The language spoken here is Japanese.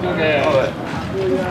こと。